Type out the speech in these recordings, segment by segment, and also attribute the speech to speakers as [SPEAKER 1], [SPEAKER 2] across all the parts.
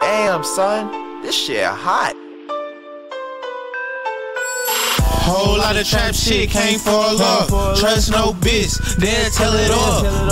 [SPEAKER 1] Damn, son, this shit hot.
[SPEAKER 2] Whole lot of trap shit can't fall off. Trust no bitch, then tell it off.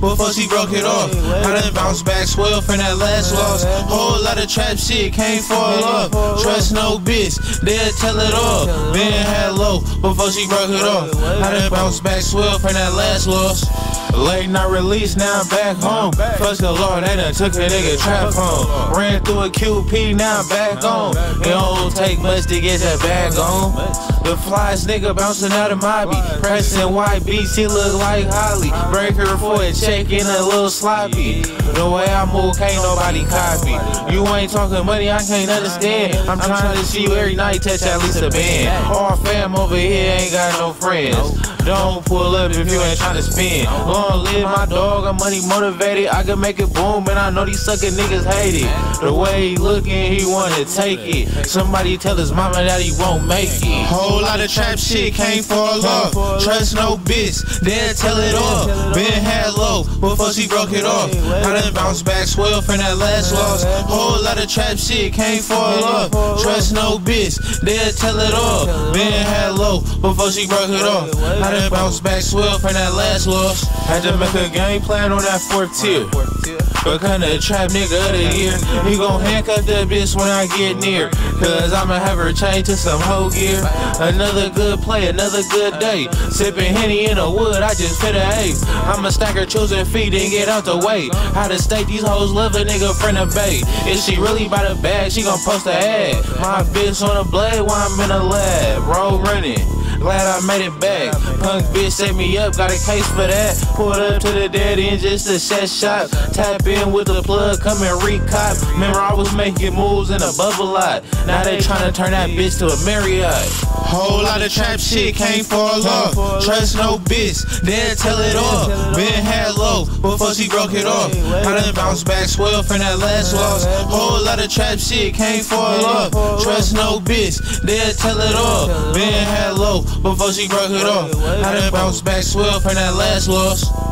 [SPEAKER 2] Before she broke it off. I done bounced back swell from that last loss. Whole lot of trap shit can't fall off. Trust no bitch, then tell it off. Been had low before she broke it off. I done bounced back swell from that last loss. Late night release, now I'm back home. Fuck the Lord, they done took a nigga trap home. Ran through a QP, now I'm back on. It don't take much to get that back on. The flyest nigga bouncing out of my beat. Pressing white beats, he look like Holly. Break her check in a little sloppy. The way I move, can't nobody copy. You ain't talking money, I can't understand. I'm trying to see you every night, touch at least a band. All fam over here ain't got no friends. Don't pull up if you ain't trying to spend. Gonna live my dog, I'm money motivated. I can make it boom, and I know these suckin' niggas hate it. The way he looking, he wanna take it. Somebody tell his mama that he won't make it. Whole lot of trap shit can't fall off. Trust no bitch, then tell it off. Been had low before she broke it off. I done bounced back swell from that last loss. Whole lot of trap shit can't fall off. Trust no bitch, then tell it off. Been had low before she broke it off. I done bounced back swell from that last loss. Had to make a game plan on that fourth tier. But kinda trap nigga of the year. He gon' handcuff that bitch when I get near. Cause I'ma have her change to some hoe gear. Another good play, another good day. Sipping Henny in the wood, I just fit a ace. I'ma stack her choosing feet and get out the way. How to state these hoes love a nigga friend of bay. If she really by the bag, she gon' post a ad. My bitch on a blade while I'm in the lab. Roll running. Glad I made it back. Punk bitch set me up, got a case for that. Pulled up to the dead end just a set shot. Tap in with the plug, come and recop. Remember, I was making moves in a bubble lot. Now they tryna turn that bitch to a Marriott. Whole lot of trap shit can't fall off. Trust no bitch, then tell it off. Been had low before she broke it off. I done bounced back swell from that last loss. Whole lot of trap shit can't fall off. Trust no bitch, then tell it off. Been had low before she broke it off. I done bounced back swell from that last loss.